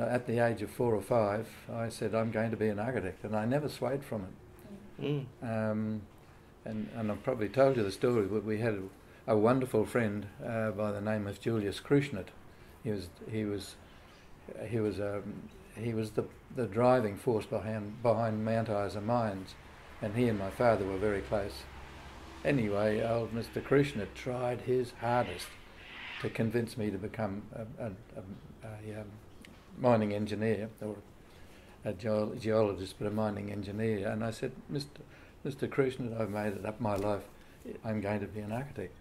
At the age of four or five, I said, I'm going to be an architect, and I never swayed from it. Mm. Um, and, and I've probably told you the story, but we had a, a wonderful friend uh, by the name of Julius Kruttschnitt. He was, he was, he was, um, he was the, the driving force behind, behind Mount Isa Mines, and he and my father were very close. Anyway, old Mr. Kruttschnitt tried his hardest to convince me to become a, a, a, a um, mining engineer or a geol- geologist, but a mining engineer. And I said, Mr. Mr. Kruttschnitt, I've made it up my life. I'm going to be an architect.